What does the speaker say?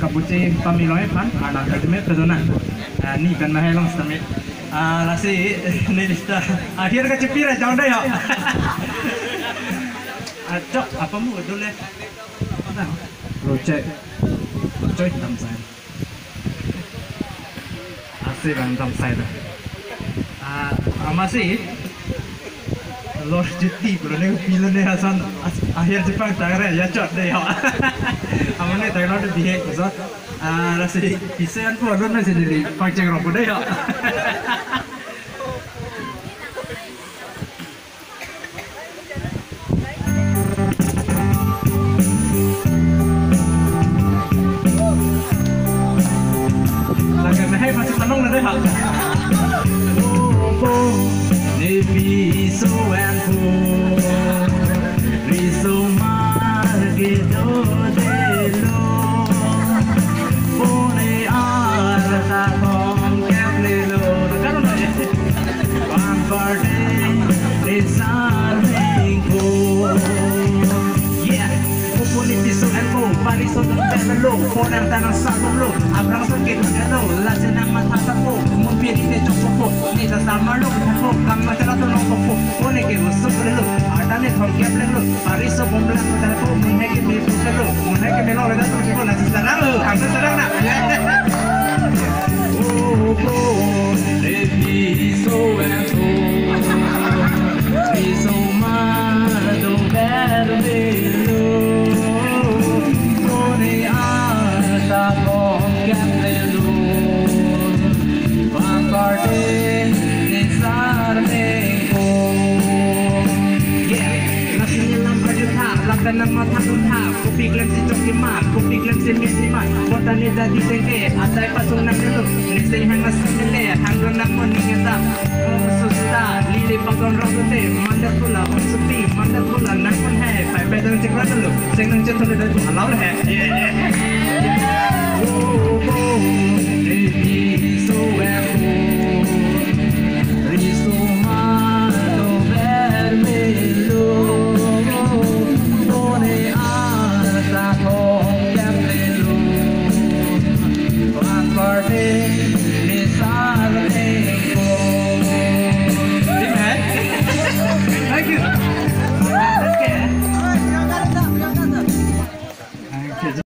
kapuche pamiloe pan ana kadme pedona ah, ni kan mahe long stame ah, lasi ni lista. Akhir ka cipira jaunda yo. Ah, Acok apa mu dole roce coy tam sai. Asih bang tam sai dah. Amasi Ah, masih los juti bro ne pila ne hasan akhir Jepang tagre ya à, deh sẽ, amane xe no dihe so ah rasi đi, po don na sendiri pangceng ro deh ya Lagi hay masih menung na deh đây ne Verde sa Lengko Yeah, pupuniti so at mo Parisot ang penalo Ponarta ng sakumlo Abrang sakit ng galaw Lasa ng matatap ko. Mumpiri ni choco ko Nita sa malo Ako kang matarato ng koko. Kone ke gusto ko lalo Atane thongkya lalo Parisot ang blanco Dalo munhe ke me putalo Munhe ke me lo Regato Salamat hatunhap Kupiglan si Chong Kimak Kupiglan si Miss Imak Bota ni Daddy Tenge Atay pasong na kalog Nisay hangas nile Hanggang na po ningatap Mususta Lili pagong rokote Mandat pula Unsupi Mandat pula Nakon hai Pai pedang cikra dulu Seng nang cetole dan Halau lah Yeah